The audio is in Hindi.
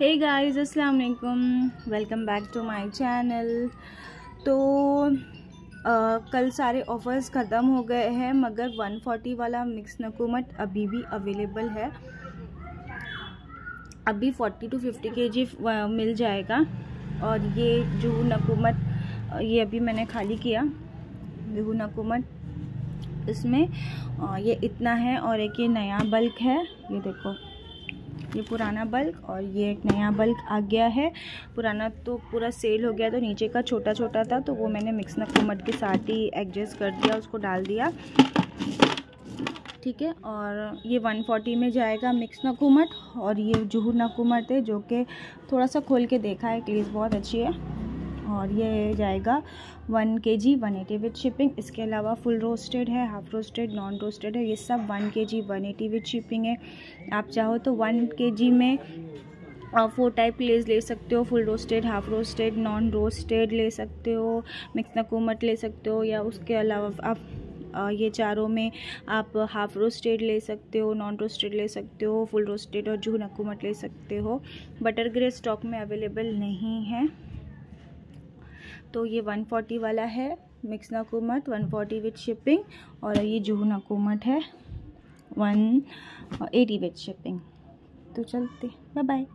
हे गाइस अस्सलाम वालेकुम welcome back to my channel तो आ, कल सारे ऑफ़र्स ख़त्म हो गए हैं मगर 140 वाला मिक्स नकुमत अभी भी अवेलेबल है। अभी 40 टू 50 के जी मिल जाएगा। और ये जूहू नकुमत ये अभी मैंने खाली किया जूहू नकुमत इसमें ये इतना है और एक ये नया बल्क है। ये देखो। ये पुराना बल्क और ये एक नया बल्क आ गया है। पुराना तो पूरा सेल हो गया तो नीचे का छोटा छोटा था तो वो मैंने मिक्स नकुमट के साथ ही एडजस्ट कर दिया, उसको डाल दिया। ठीक है, और ये 140 में जाएगा मिक्स नकूमट और ये जूहू नकूमट है, जो कि थोड़ा सा खोल के देखा है क्लीज़ बहुत अच्छी है। और ये जाएगा one K G one eighty with shipping. इसके अलावा फुल रोस्टेड है, हाफ़ रोस्टेड, नॉन रोस्टेड है, ये सब one K G one eighty with shipping है। आप चाहो तो वन के जी में फोर टाइप लेस ले सकते हो full roasted half roasted non roasted ले सकते हो मिक्स नकोमट ले सकते हो, या उसके अलावा आप ये चारों में आप हाफ़ रोस्टेड ले सकते हो नॉन रोस्टेड ले सकते हो फुल रोस्टेड और जूह नकूमट ले सकते हो। बटर ग्रे स्टॉक में अवेलेबल नहीं है। तो ये 140 वाला है, मिक्स नकूमत 140 फोर्टी विथ शिपिंग और ये जूहू नकूमत है 180 एटी विथ शिपिंग तो चलते बाय बाय